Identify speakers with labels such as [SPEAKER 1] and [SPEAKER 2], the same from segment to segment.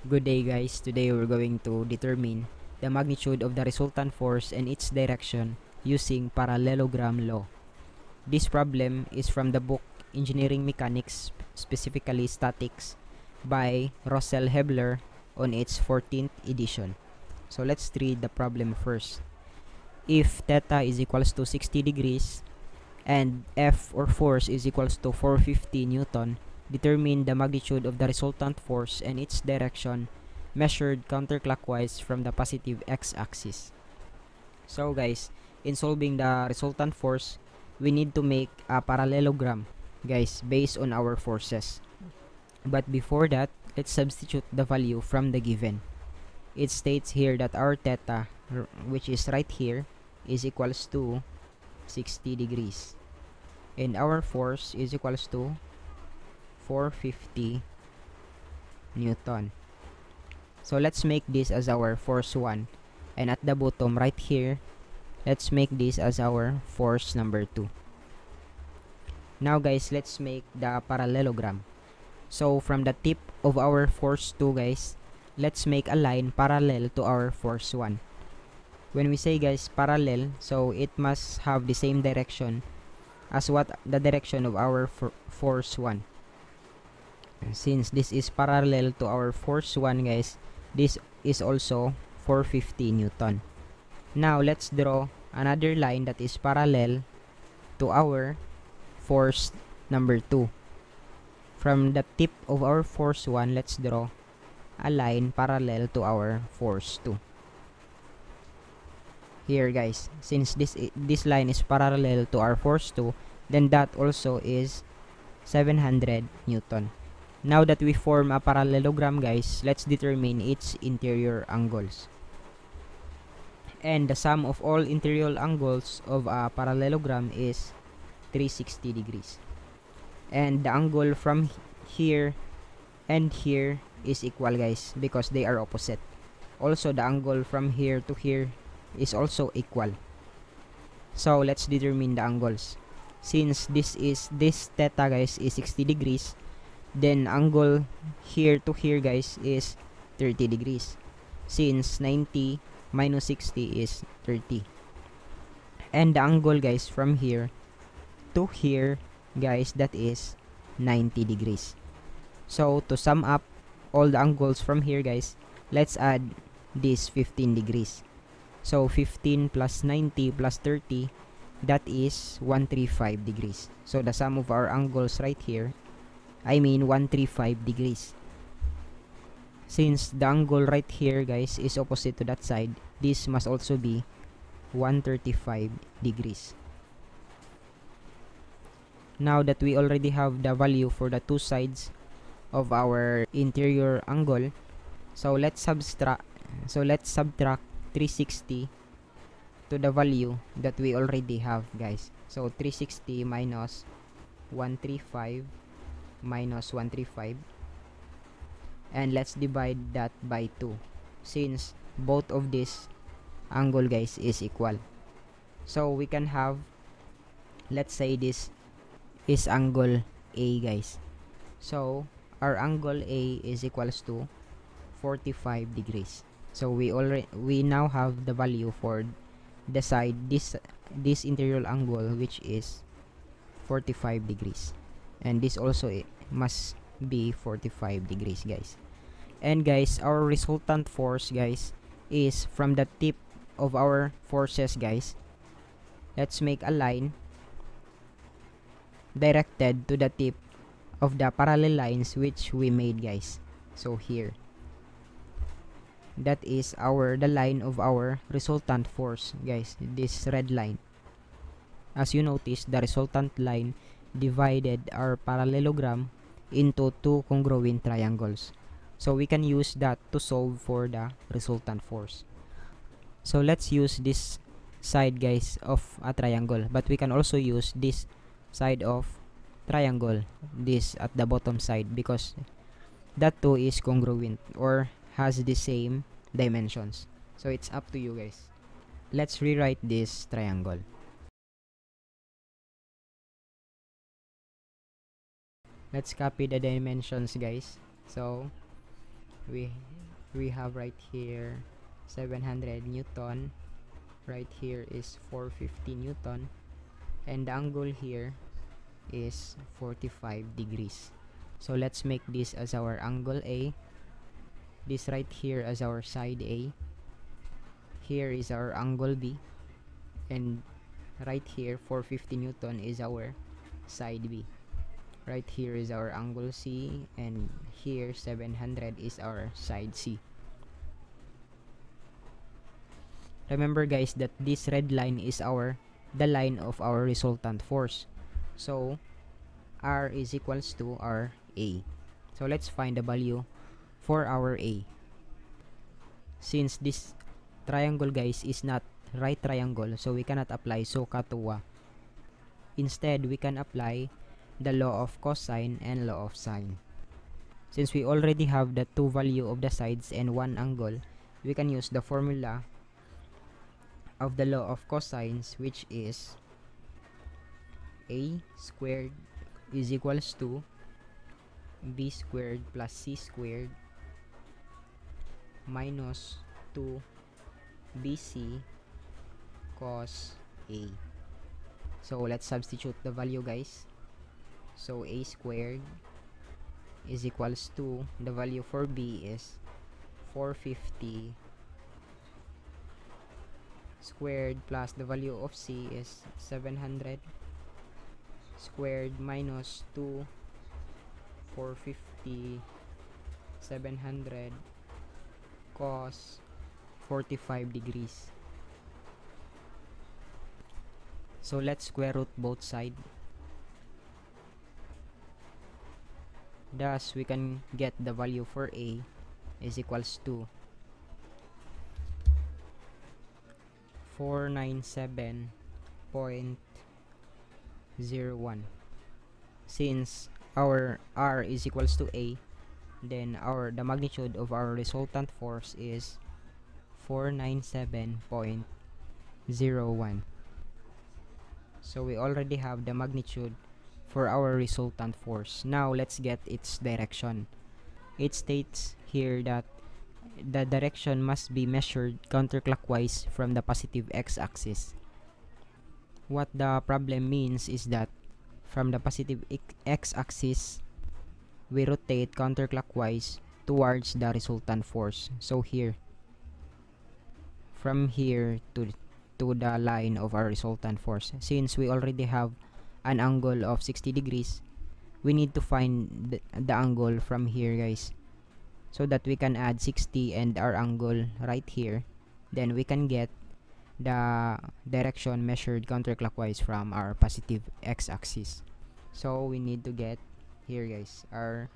[SPEAKER 1] Good day guys, today we're going to determine the magnitude of the resultant force and its direction using parallelogram law. This problem is from the book Engineering Mechanics, specifically Statics, by Russell Hebler on its 14th edition. So let's read the problem first. If theta is equals to 60 degrees and F or force is equals to 450 Newton, determine the magnitude of the resultant force and its direction measured counterclockwise from the positive x-axis. So guys, in solving the resultant force, we need to make a parallelogram, guys, based on our forces. But before that, let's substitute the value from the given. It states here that our theta, which is right here, is equals to 60 degrees. And our force is equals to 450 Newton. So let's make this as our force 1. And at the bottom right here, let's make this as our force number 2. Now guys, let's make the parallelogram. So from the tip of our force 2 guys, let's make a line parallel to our force 1. When we say guys parallel, so it must have the same direction as what the direction of our for force 1 since this is parallel to our force 1 guys this is also 450 newton. Now let's draw another line that is parallel to our force number 2 from the tip of our force 1 let's draw a line parallel to our force 2 here guys since this this line is parallel to our force 2 then that also is 700 newton now that we form a parallelogram guys, let's determine its interior angles. And the sum of all interior angles of a parallelogram is 360 degrees. And the angle from here and here is equal guys because they are opposite. Also the angle from here to here is also equal. So let's determine the angles. Since this is this theta guys is 60 degrees, then angle here to here guys is 30 degrees. Since 90 minus 60 is 30 and the angle guys from here to here guys that is 90 degrees. So to sum up all the angles from here guys let's add this 15 degrees. So 15 plus 90 plus 30 that is 135 degrees. So the sum of our angles right here I mean 135 degrees. Since the angle right here guys is opposite to that side, this must also be 135 degrees. Now that we already have the value for the two sides of our interior angle, so let's subtract so let's subtract 360 to the value that we already have guys. So 360 minus 135 minus 135 and let's divide that by 2 since both of these angle guys is equal. So we can have let's say this is angle A guys. So our angle A is equals to 45 degrees. So we already we now have the value for the side this this interior angle which is 45 degrees and this also must be 45 degrees guys. And guys our resultant force guys is from the tip of our forces guys. Let's make a line directed to the tip of the parallel lines which we made guys. So here. That is our the line of our resultant force guys. This red line. As you notice the resultant line divided our parallelogram into two congruent triangles. So we can use that to solve for the resultant force. So let's use this side guys of a triangle but we can also use this side of triangle this at the bottom side because that too is congruent or has the same dimensions so it's up to you guys let's rewrite this triangle let's copy the dimensions guys. So we we have right here 700 newton. Right here is 450 newton. And the angle here is 45 degrees. So let's make this as our angle A. This right here as our side A. Here is our angle B. And right here 450 newton is our side B right here is our angle C and here 700 is our side C. Remember guys that this red line is our the line of our resultant force. So R is equals to our A. So let's find the value for our A. Since this triangle guys is not right triangle so we cannot apply SOHCAHTOA instead we can apply the law of cosine and law of sine. Since we already have the two value of the sides and one angle we can use the formula of the law of cosines which is a squared is equals to b squared plus c squared minus 2 bc cos a. So let's substitute the value guys so a squared is equals to the value for b is 450 squared plus the value of c is 700 squared minus 2 450 700 cos 45 degrees. So let's square root both side thus we can get the value for a is equals to 497.01 since our r is equals to a then our the magnitude of our resultant force is 497.01 so we already have the magnitude for our resultant force now let's get its direction it states here that the direction must be measured counterclockwise from the positive x-axis. What the problem means is that from the positive x-axis, we rotate counterclockwise towards the resultant force. So here, from here to to the line of our resultant force. Since we already have an angle of 60 degrees, we need to find the, angle from here guys. So that we can add 60 and our angle right here. Then we can get the direction measured counterclockwise from our positive x-axis. So we need to get here guys our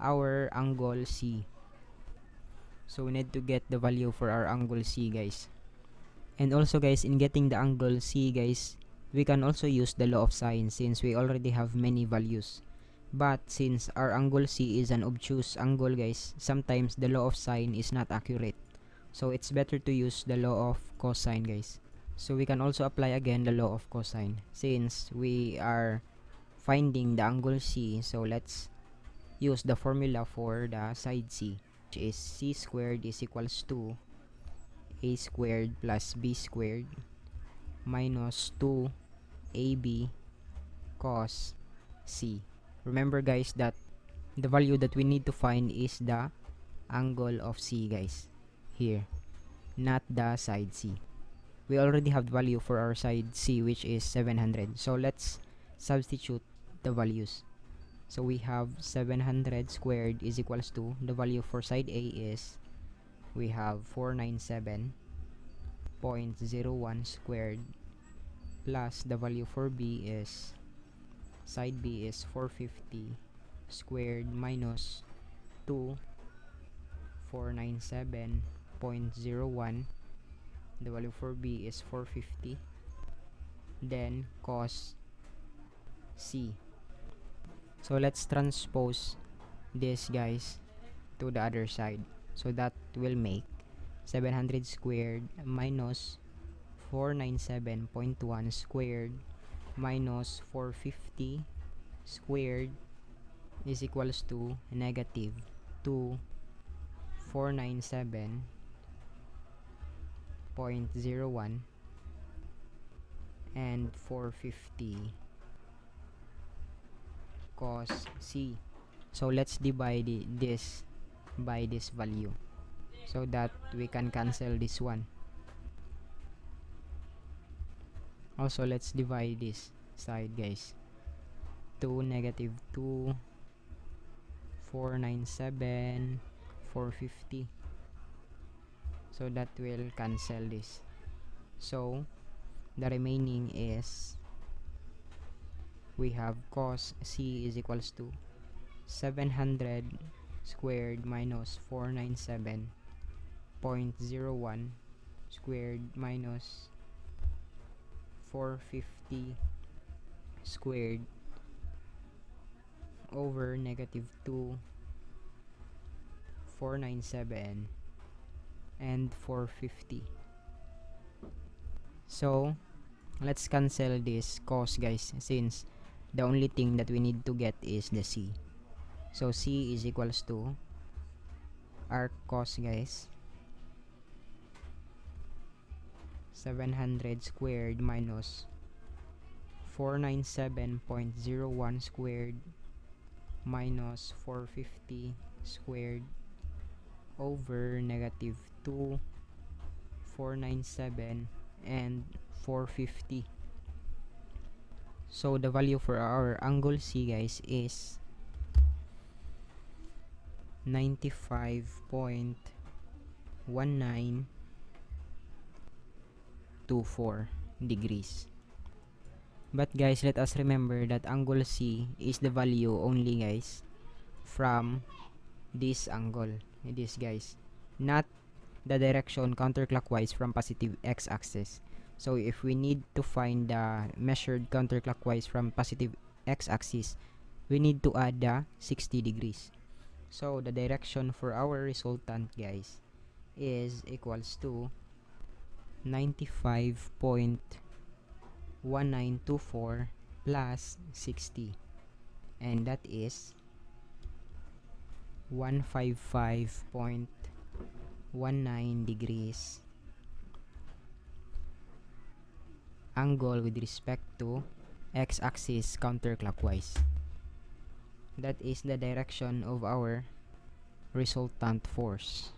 [SPEAKER 1] our angle C. So we need to get the value for our angle C guys. And also guys in getting the angle C guys we can also use the law of sine since we already have many values but since our angle C is an obtuse angle guys, sometimes the law of sine is not accurate. So it's better to use the law of cosine guys. So we can also apply again the law of cosine since we are finding the angle C. So let's use the formula for the side C which is C squared is equals to A squared plus B squared minus 2 AB cos C. Remember guys that the value that we need to find is the angle of C guys here not the side C. We already have the value for our side C which is 700 so let's substitute the values. So we have 700 squared is equals to the value for side A is we have 497.01 squared plus the value for B is side B is 450 squared minus 2 497.01 the value for B is 450 then cos C. So let's transpose this guys to the other side. So that will make 700 squared minus 497.1 squared minus 450 squared is equals to negative 2 497.01 and 450 cos C. So let's divide this by this value so that we can cancel this one. Also, let's divide this side, guys. 2 negative 2 497 450 so that will cancel this. So the remaining is we have cos c is equals to 700 squared minus 497.01 squared minus 450 squared over negative 2 497 and 450 so let's cancel this cos guys since the only thing that we need to get is the c. So c is equals to our cos guys 700 squared minus 497.01 squared minus 450 squared over negative 2 497 and 450 so the value for our angle C guys is 95.1924 degrees. But guys let us remember that angle C is the value only guys from this angle. This guys not the direction counterclockwise from positive x-axis. So if we need to find the measured counterclockwise from positive x-axis we need to add the 60 degrees. So the direction for our resultant guys is equals to 95.1924 plus 60 and that is 155.19 degrees angle with respect to x-axis counterclockwise. That is the direction of our resultant force